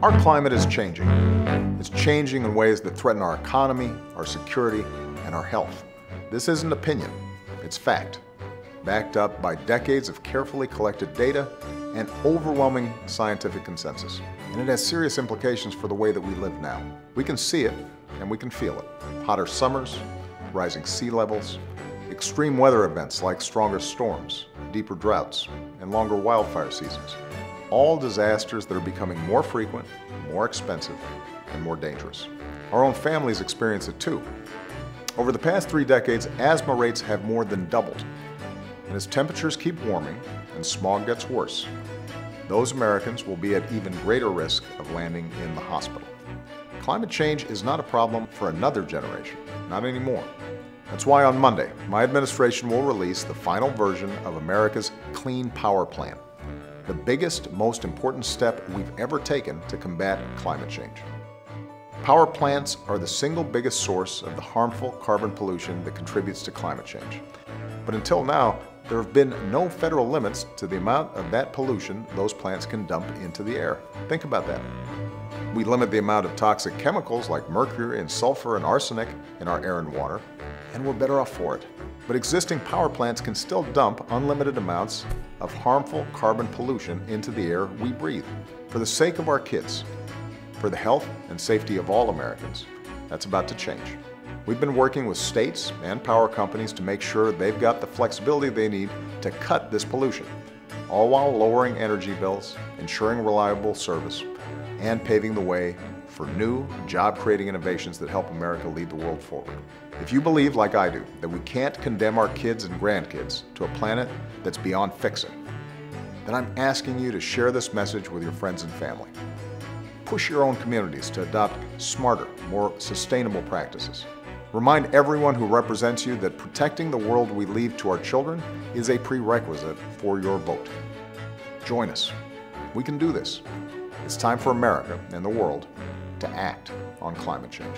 Our climate is changing. It's changing in ways that threaten our economy, our security, and our health. This isn't opinion, it's fact, backed up by decades of carefully collected data and overwhelming scientific consensus. And it has serious implications for the way that we live now. We can see it and we can feel it. Hotter summers, rising sea levels, extreme weather events like stronger storms, deeper droughts, and longer wildfire seasons. All disasters that are becoming more frequent, more expensive, and more dangerous. Our own families experience it too. Over the past three decades, asthma rates have more than doubled. And as temperatures keep warming and smog gets worse, those Americans will be at even greater risk of landing in the hospital. Climate change is not a problem for another generation, not anymore. That's why on Monday, my administration will release the final version of America's Clean Power Plan, the biggest, most important step we've ever taken to combat climate change. Power plants are the single biggest source of the harmful carbon pollution that contributes to climate change. But until now, there have been no federal limits to the amount of that pollution those plants can dump into the air. Think about that. We limit the amount of toxic chemicals like mercury and sulfur and arsenic in our air and water, and we're better off for it. But existing power plants can still dump unlimited amounts of harmful carbon pollution into the air we breathe. For the sake of our kids, for the health and safety of all Americans, that's about to change. We've been working with states and power companies to make sure they've got the flexibility they need to cut this pollution, all while lowering energy bills, ensuring reliable service, and paving the way for new, job-creating innovations that help America lead the world forward. If you believe, like I do, that we can't condemn our kids and grandkids to a planet that's beyond fixing, then I'm asking you to share this message with your friends and family. Push your own communities to adopt smarter, more sustainable practices. Remind everyone who represents you that protecting the world we leave to our children is a prerequisite for your vote. Join us. We can do this. It's time for America and the world to act on climate change.